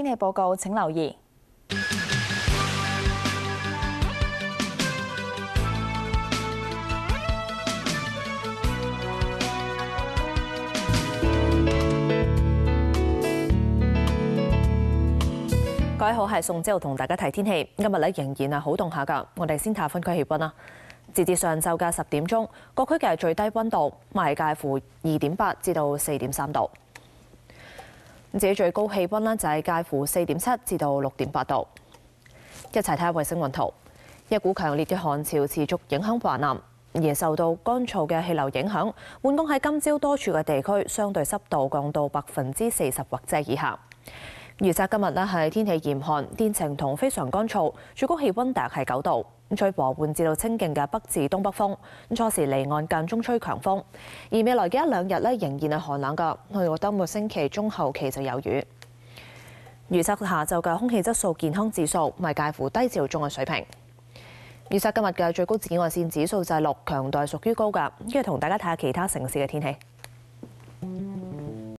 天氣報告請留意。各位好，係宋之浩同大家睇天氣。今日咧仍然系好凍下㗎。我哋先睇下分區氣温啦。截至上晝嘅十點鐘，各區嘅最低温度係介乎二點八至到四點三度。自己最高氣温呢，就係介乎四點七至到六點八度。一齊睇下衛星雲圖，一股強烈嘅寒潮持續影響華南，而受到乾燥嘅氣流影響，本港喺今朝多處嘅地區相對濕度降到百分之四十或者以下。預測今日呢係天氣嚴寒、天晴同非常乾燥，最高氣温大約係九度，吹和緩至到清勁嘅北至東北風，初時離岸間中吹強風。而未來嘅一兩日呢，仍然係寒冷噶，去到今個星期中後期就有雨。預測下晝嘅空氣質素健康指數咪介乎低至中嘅水平。預測今日嘅最高紫外線指數就係六，強度係屬於高㗎。跟住同大家睇下其他城市嘅天氣。